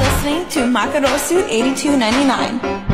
listening to Makarosu 8299.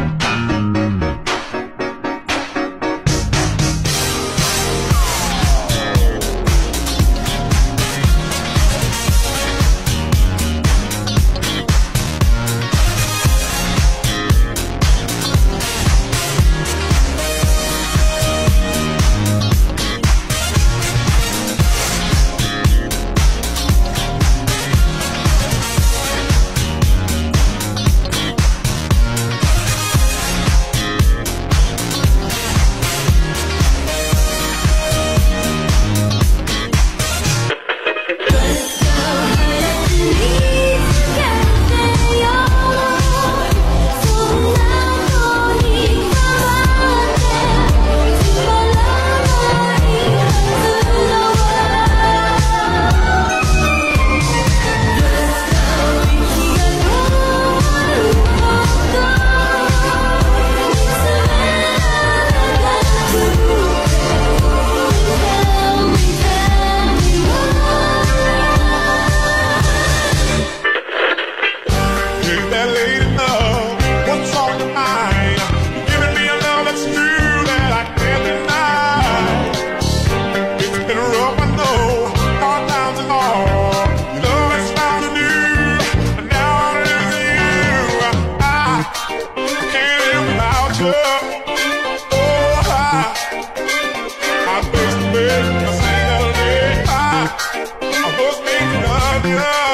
Yeah.